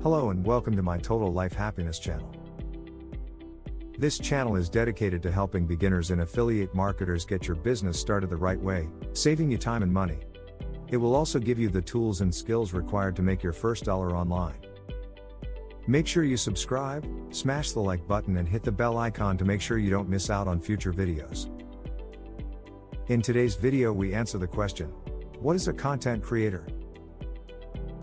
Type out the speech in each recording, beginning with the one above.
Hello and welcome to my Total Life Happiness channel. This channel is dedicated to helping beginners and affiliate marketers get your business started the right way, saving you time and money. It will also give you the tools and skills required to make your first dollar online. Make sure you subscribe, smash the like button and hit the bell icon to make sure you don't miss out on future videos. In today's video we answer the question, what is a content creator?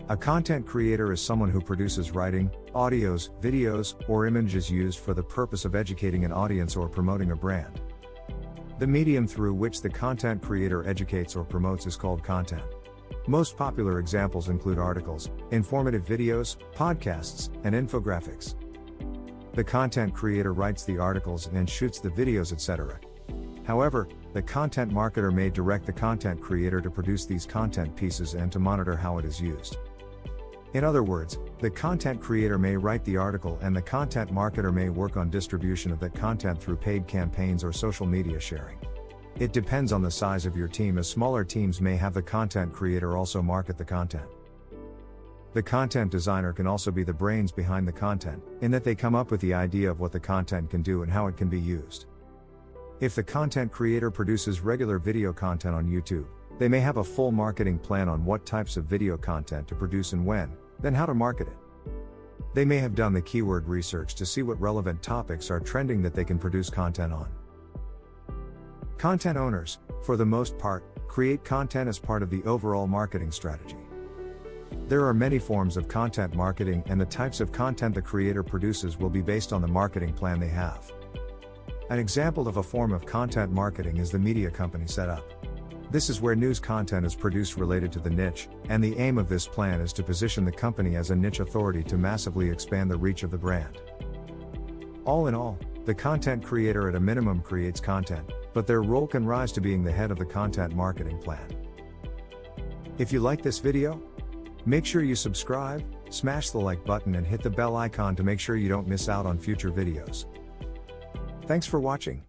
A content creator is someone who produces writing, audios, videos, or images used for the purpose of educating an audience or promoting a brand. The medium through which the content creator educates or promotes is called content. Most popular examples include articles, informative videos, podcasts, and infographics. The content creator writes the articles and shoots the videos, etc. However, the content marketer may direct the content creator to produce these content pieces and to monitor how it is used. In other words, the content creator may write the article and the content marketer may work on distribution of that content through paid campaigns or social media sharing. It depends on the size of your team as smaller teams may have the content creator also market the content. The content designer can also be the brains behind the content, in that they come up with the idea of what the content can do and how it can be used. If the content creator produces regular video content on YouTube, they may have a full marketing plan on what types of video content to produce and when, then how to market it. They may have done the keyword research to see what relevant topics are trending that they can produce content on. Content owners, for the most part, create content as part of the overall marketing strategy. There are many forms of content marketing, and the types of content the creator produces will be based on the marketing plan they have. An example of a form of content marketing is the media company setup. This is where news content is produced related to the niche, and the aim of this plan is to position the company as a niche authority to massively expand the reach of the brand. All in all, the content creator at a minimum creates content, but their role can rise to being the head of the content marketing plan. If you like this video, make sure you subscribe, smash the like button and hit the bell icon to make sure you don't miss out on future videos. Thanks for watching.